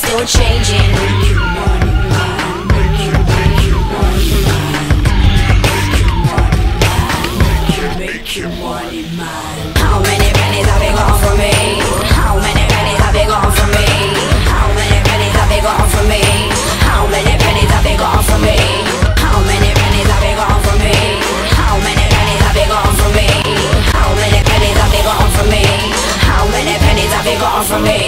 still changing When you you, you Make you How many pennies have you from me? How many pennies have you from me? How many pennies have you from me? How many pennies have you from me? How many pennies have you from me? How many pennies have you from me? How many pennies have you from me? How many pennies have you from me?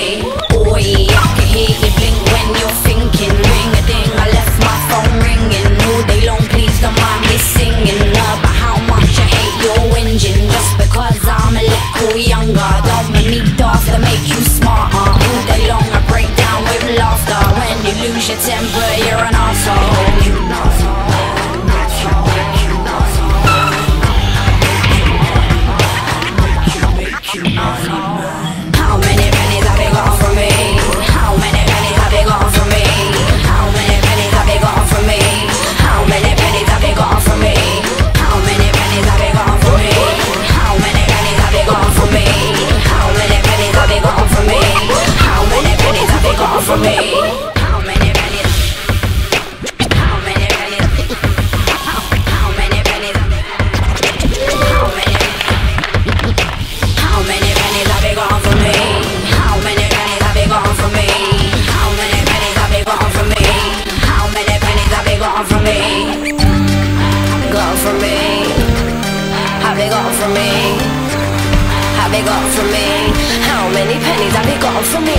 How many pennies have they gotten from me?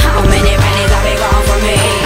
How many got wrong for me.